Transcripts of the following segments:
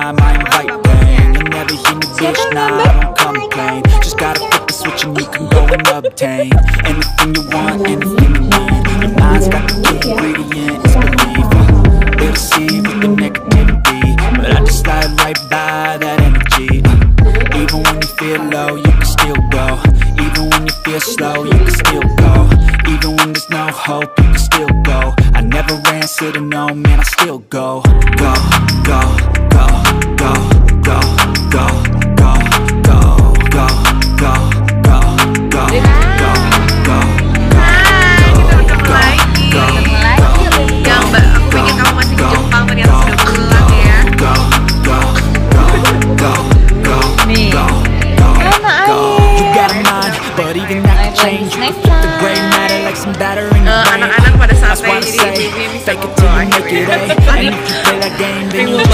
time I And if you play that game, then you'll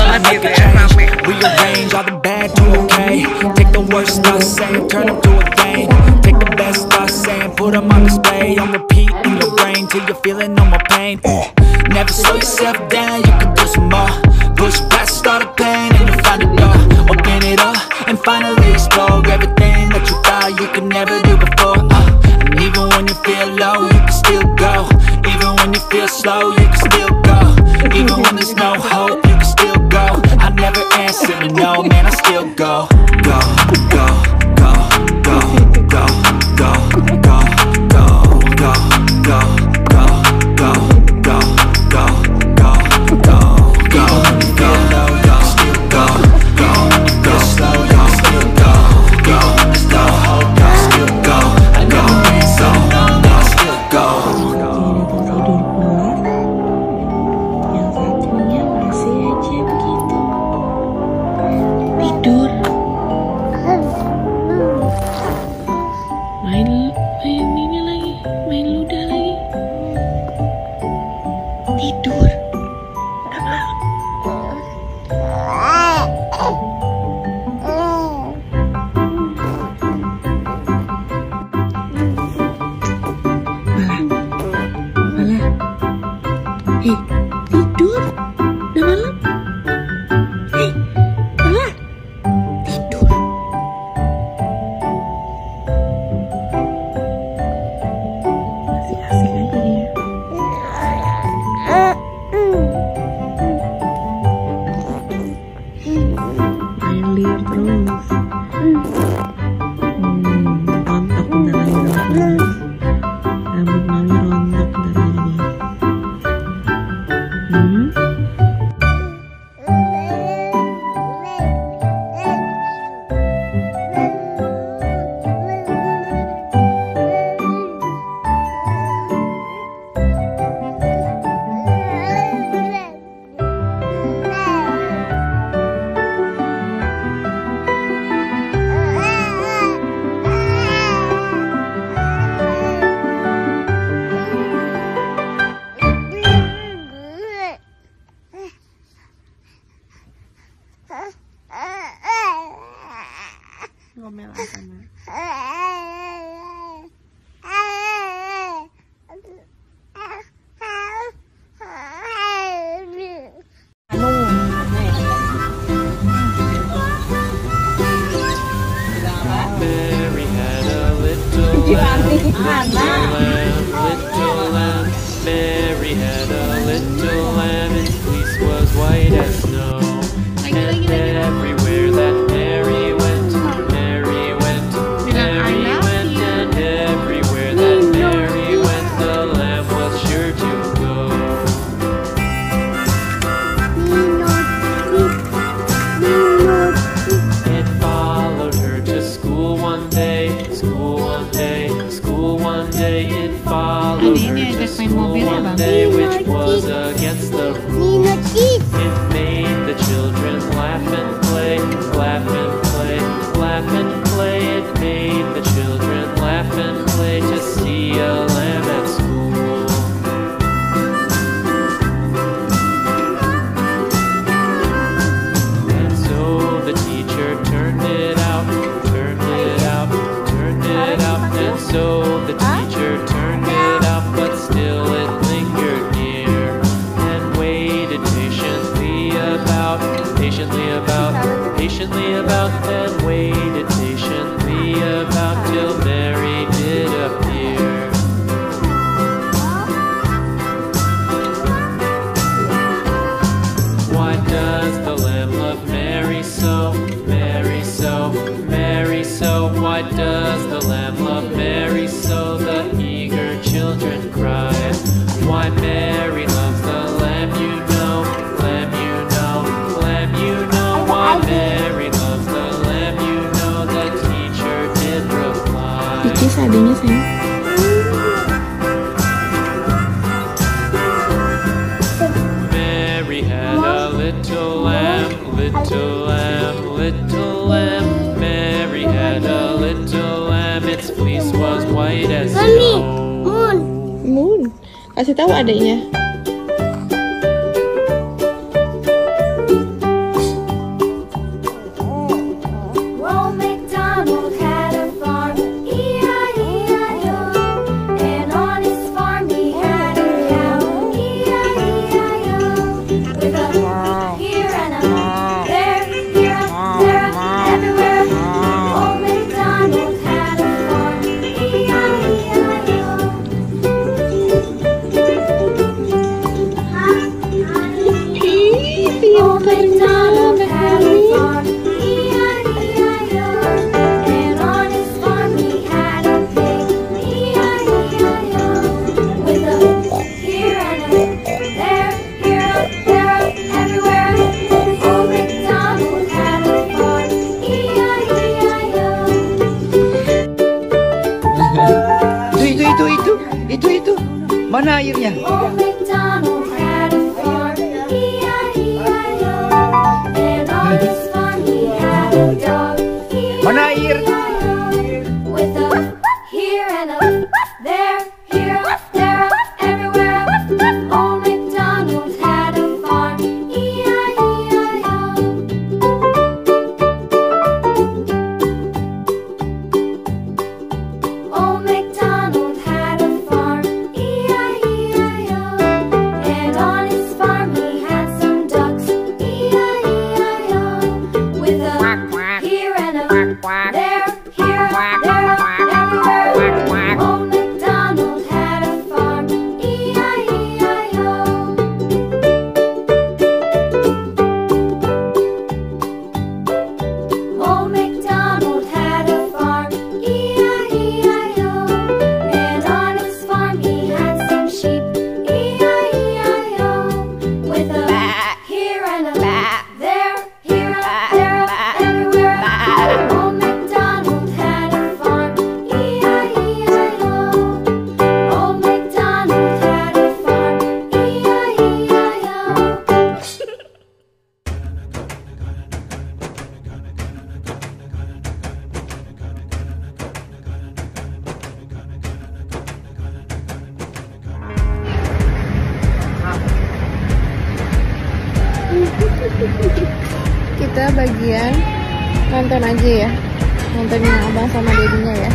Rearrange all the bad to okay. Take the worst I say and turn them to a game. Take the best I say and put them on display. On repeat in your brain till you're feeling no more pain. Uh. Never slow yourself down, you can do some more. Push past all the pain and you'll find a door. Open it up and finally explore Everything that you thought you could never do before. Uh. And even when you feel low, you can still go. Even when you feel slow, 慢慢 kasih tahu adiknya Mana airnya? Mana air? kita bagian nonton aja ya. Nontonnya abang sama dedinya ya.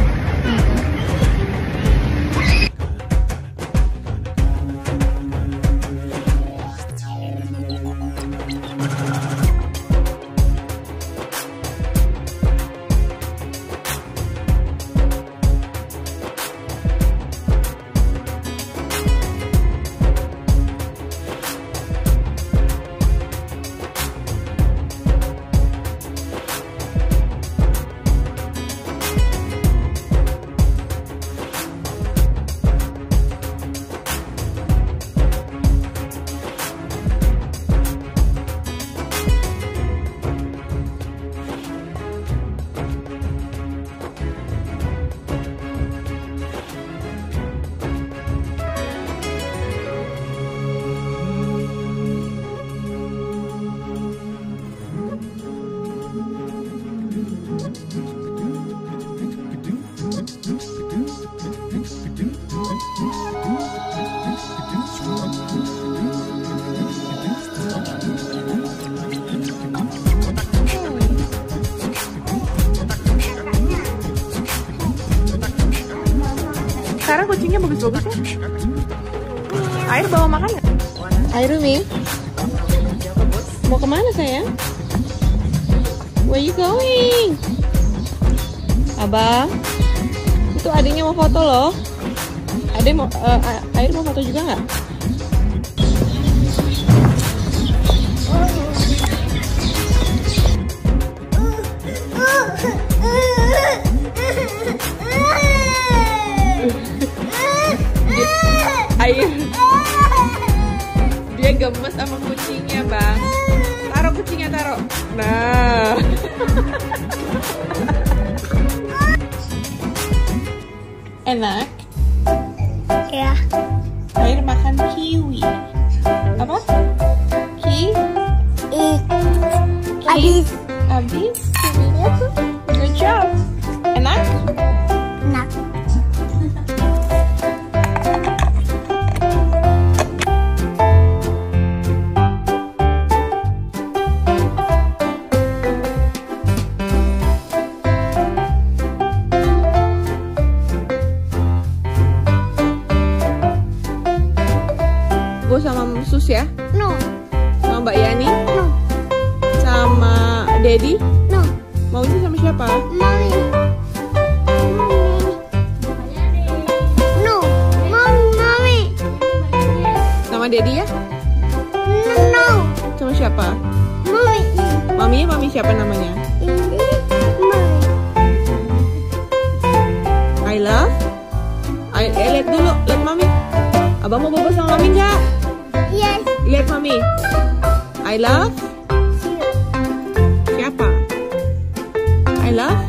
sekarang kucingnya bagus-bagus ya? Air bawa makan ya? Air Rumi? Mau ke mana sayang? Where you going? Abang, itu adiknya mau foto loh. Adik mau, A- Air mau foto juga nggak? Enak. Ya. Sus ya. No. Sama Mbak Yani. No. Sama Dedi. No. Maunya sama siapa? Mommy. No. Mommy. Sama Dedi ya? No. Sama siapa? Mommy. Maminya mami siapa namanya? Mommy. I love. I, eh, lihat dulu, lihat mami. Abang mau bobo sama mami nggak? Yes. Play for me. I love? Chiapa. I love?